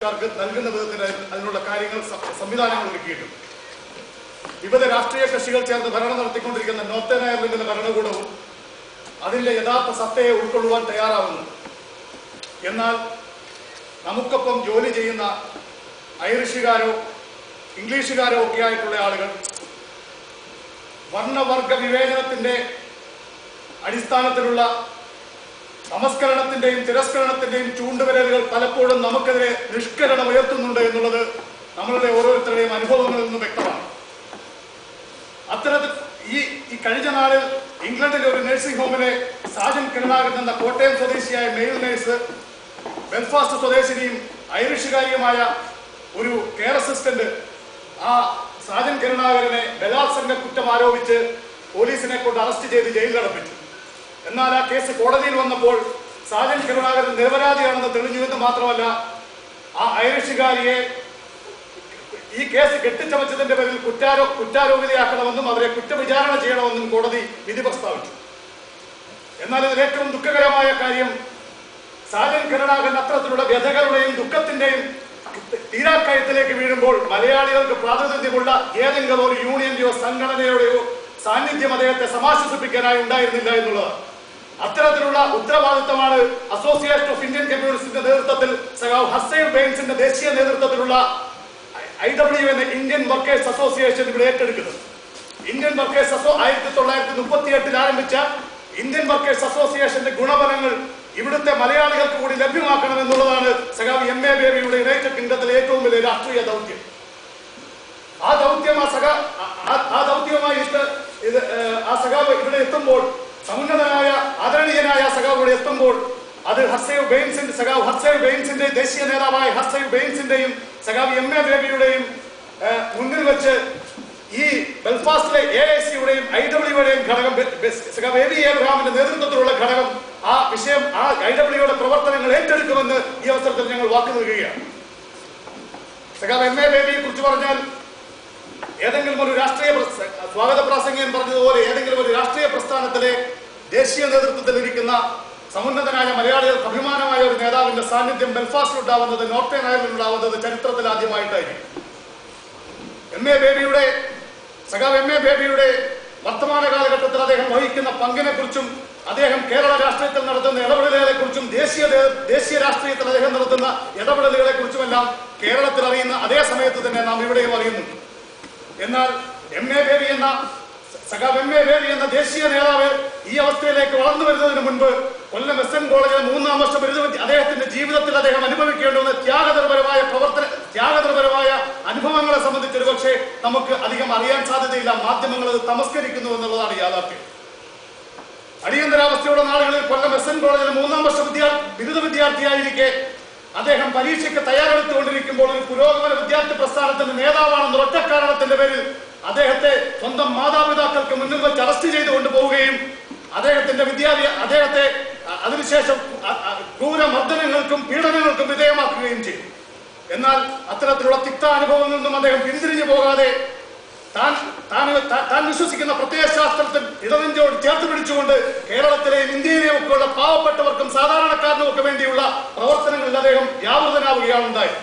ക്കാർക്ക് നൽകുന്ന വിധത്തിൽ അതിനുള്ള കാര്യങ്ങൾ സംവിധാനങ്ങൾ ഒരുക്കിയിട്ടുണ്ട്. വിവിധ രാഷ്ട്രീയ കക്ഷികൾ ചേർന്ന് ഭരണം നടത്തിക്കൊണ്ടിരിക്കുന്ന നോർത്തേൺ അയർലൻഡിന്റെ ഭരണകൂടവും അതിന്റെ യഥാർത്ഥ സത്തയെ ഉൾക്കൊള്ളുവാൻ തയ്യാറാവുന്നു. എന്നാൽ നമുക്കൊപ്പം ജോലി ചെയ്യുന്ന ഐറിഷുകാരോ ഇംഗ്ലീഷുകാരോ ഒക്കെ ആയിട്ടുള്ള ആളുകൾ വർണവർഗ വിവേചനത്തിന്റെ അടിസ്ഥാനത്തിലുള്ള നമസ്കരണത്തിന്റെയും തിരസ്കരണത്തിന്റെയും ചൂണ്ടുവിരലുകൾ പലപ്പോഴും നമുക്കെതിരെ നിഷ്കരണം ഉയർത്തുന്നുണ്ട് എന്നുള്ളത് നമ്മളുടെ ഓരോരുത്തരുടെയും അനുഭവങ്ങളിൽ നിന്ന് വ്യക്തമാണ്. അത്തരത്തിൽ ഈ ഈ കഴിഞ്ഞ നാളിൽ ഇംഗ്ലണ്ടിലെ ഒരു നഴ്സിംഗ് ഹോമിലെ സാജൻ കിരണാകൻ എന്ന കോട്ടയം സ്വദേശിയായ മെയിൽ നഴ്സ് ബെൽഫാസ്റ്റ് സ്വദേശിനിയും ഐറിഷുകാരിയുമായ ഒരു കെയർ അസിസ്റ്റന്റ് ആ സാജൻ കരുണാകരനെ ബലാത്സംഗ കുറ്റം ആരോപിച്ച് പോലീസിനെ കൊണ്ട് അറസ്റ്റ് ചെയ്ത് ജയിലിൽ അടപ്പിച്ചു. എന്നാൽ ആ കേസ് കോടതിയിൽ വന്നപ്പോൾ സാജൻ കരുണാകരൻ നിരപരാധിയാണെന്ന് തെളിഞ്ഞു എന്ന് മാത്രമല്ല ആ ഐറിഷുകാരിയെ ഈ കേസ് കെട്ടിച്ചമച്ചതിന്റെ പേരിൽ കുറ്റാരോ കുറ്റാരോപിതയാക്കണമെന്നും അവരെ കുറ്റവിചാരണ ചെയ്യണമെന്നും കോടതി വിധി പ്രസ്താവിച്ചു. എന്നാൽ ഇതിൽ ഏറ്റവും ദുഃഖകരമായ കാര്യം സാജൻ കരുണാകരൻ അത്തരത്തിലുള്ള വ്യഥകളുടെയും ദുഃഖത്തിന്റെയും തീരാക്കയത്തിലേക്ക് വീഴുമ്പോൾ മലയാളികൾക്ക് പ്രാതിനിധ്യമുള്ള ഏതെങ്കിലും ഒരു യൂണിയന്റെയോ സംഘടനയുടെയോ സാന്നിധ്യം അദ്ദേഹത്തെ സമാശ്വസിപ്പിക്കാനായി ഉണ്ടായിരുന്നില്ല എന്നുള്ളത്. അത്തരത്തിലുള്ള ഉത്തരവാദിത്തമാണ് അസോസിയേഷൻ ഓഫ് ഇന്ത്യൻ കമ്മ്യൂണിസ്റ്റിന്റെ നേതൃത്വത്തിൽ സഖാവ് ഹസൈൻ ബെയിൻസിന്റെ ദേശീയ നേതൃത്വത്തിലുള്ള ഐ ഡബ്ല്യു എന്ന ഇന്ത്യൻ വർക്കേഴ്സ് അസോസിയേഷൻ ഇവിടെ ഏറ്റെടുക്കുന്നത്. ഇന്ത്യൻ വർക്കേഴ്സ് അസോ ആയിരത്തി തൊള്ളായിരത്തി മുപ്പത്തി എട്ടിൽ ആരംഭിച്ച ഇന്ത്യൻ വർക്കേഴ്സ് അസോസിയേഷന്റെ ഗുണഫലങ്ങൾ ഇവിടുത്തെ മലയാളികൾക്ക് കൂടി ലഭ്യമാക്കണം എന്നുള്ളതാണ് സഖാവ് എം എ ബേബിയുടെ യുണൈറ്റഡ് കിങ്ഡത്തിലെ ഏറ്റവും വലിയ രാഷ്ട്രീയ ദൗത്യം. ആ ദൗത്യം ആ സഖ ആ- ദൗത്യവുമായി ഇത് ആ സഖാവ് ഇവിടെ എത്തുമ്പോൾ സമുന്നതനായ ആദരണീയനായ സഖാവ് ഇവിടെ എത്തുമ്പോൾ അത് ഹർസൈവ് ബെയിൻസിന്റെ സഖാവ് ഹർസൈവ് ബെയിൻസിന്റെ ദേശീയ നേതാവായ ഹർസൈവ് ബെയിൻസിന്റെയും സഖാവ് എം എ ബേബിയുടെയും മുന്നിൽ വെച്ച് ഈ ബെൽഫാസ്റ്റിലെ എ ഐ സിയുടെയും ഐ ഡബ്ല്യുടെയും ഘടകം സഖാവ് എ ബി എബ്രഹാമിന്റെ നേതൃത്വത്തിലുള്ള ഘടകം ആ വിഷയം ആ ഐ ഡബ്ല്യുയുടെ പ്രവർത്തനങ്ങൾ ഏറ്റെടുക്കുമെന്ന് ഈ അവസരത്തിൽ ഞങ്ങൾ വാക്കു നൽകുകയാണ്. സഖാവ് എം എ ബേബിയെ കുറിച്ച് പറഞ്ഞാൽ ഏതെങ്കിലും ഒരു രാഷ്ട്രീയ സ്വാഗത പ്രാസംഗികൻ പറഞ്ഞതുപോലെ ഏതെങ്കിലും ഒരു രാഷ്ട്രീയ പ്രസ്ഥാനത്തിലെ ദേശീയ നേതൃത്വത്തിൽ ഇരിക്കുന്ന സമുന്നതനായ മലയാളികൾക്ക് അഭിമാനമായ ഒരു നേതാവിന്റെ സാന്നിധ്യം ബെൽഫാസ്റ്റിൽ ഉണ്ടാവുന്നത് നോർത്തേൺ അയർലൻഡിൽ ഉണ്ടാവുന്നത് ചരിത്രത്തിൽ ആദ്യമായിട്ടായിരിക്കും. എം എ ബേബിയുടെ സഖാവ് എം എ ബേബിയുടെ വർത്തമാന കാലഘട്ടത്തിൽ അദ്ദേഹം വഹിക്കുന്ന പങ്കിനെ കുറിച്ചും അദ്ദേഹം കേരള രാഷ്ട്രീയത്തിൽ നടത്തുന്ന ഇടപെടലുകളെ കുറിച്ചും ദേശീയ ദേശീയ രാഷ്ട്രീയത്തിൽ അദ്ദേഹം നടത്തുന്ന ഇടപെടലുകളെ കുറിച്ചുമെല്ലാം കേരളത്തിൽ അറിയുന്ന അതേ സമയത്ത് തന്നെ നാം ഇവിടെയും അറിയുന്നുണ്ട്. എന്നാൽ എം എ ബേബി എന്ന സഖാവ് എം എ ബേബി എന്ന ദേശീയ നേതാവ് ഈ അവസ്ഥയിലേക്ക് വളർന്നു വരുന്നതിന് മുൻപ് കൊല്ലം എസ് എൻ കോളേജിലെ മൂന്നാം വർഷ ബിരുദ അദ്ദേഹത്തിന്റെ ജീവിതത്തിൽ അദ്ദേഹം അനുഭവിക്കേണ്ടുന്ന ത്യാഗതരപരമായ പ്രവർത്തന ത്യാഗതരപരമായ അനുഭവങ്ങളെ സംബന്ധിച്ച് ഒരുപക്ഷെ നമുക്ക് അധികം അറിയാൻ സാധ്യതയില്ല. മാധ്യമങ്ങൾ അത് തമസ്കരിക്കുന്നു എന്നുള്ളതാണ് യാഥാർത്ഥ്യം. അടിയന്തരാവസ്ഥയുടെ നാളുകളിൽ കൊല്ലം എസ് എൻ കോളേജിലെ മൂന്നാം വർഷ വിദ്യാർത്ഥി ബിരുദ വിദ്യാർത്ഥിയായിരിക്കെ അദ്ദേഹം പരീക്ഷയ്ക്ക് തയ്യാറെടുത്തുകൊണ്ടിരിക്കുമ്പോൾ ഒരു പുരോഗമന വിദ്യാർത്ഥി പ്രസ്ഥാനത്തിന്റെ നേതാവാണെന്ന് ഒറ്റ കാരണത്തിന്റെ പേരിൽ അദ്ദേഹത്തെ സ്വന്തം മാതാപിതാക്കൾക്ക് മുന്നിൽ വെച്ച് അറസ്റ്റ് ചെയ്ത് കൊണ്ടുപോവുകയും അദ്ദേഹത്തിന്റെ വിദ്യാഭ്യാസ അദ്ദേഹത്തെ അതിനുശേഷം ക്രൂരമർദ്ദനങ്ങൾക്കും പീഡനങ്ങൾക്കും വിധേയമാക്കുകയും ചെയ്തു. എന്നാൽ അത്തരത്തിലുള്ള തിക്ത അനുഭവങ്ങളിൽ നിന്നും അദ്ദേഹം പിന്തിരിഞ്ഞു പോകാതെ താൻ താൻ താൻ വിശ്വസിക്കുന്ന പ്രത്യയശാസ്ത്രത്തിൽ ഇടനെഞ്ചോട് ചേർത്ത് പിടിച്ചുകൊണ്ട് കേരളത്തിലെയും ഇന്ത്യയിലെയും ഒക്കെയുള്ള പാവപ്പെട്ടവർക്കും സാധാരണക്കാരനും ഒക്കെ വേണ്ടിയുള്ള പ്രവർത്തനങ്ങളിൽ അദ്ദേഹം വ്യാപൃതനാവുകയാണ് ഉണ്ടായത്.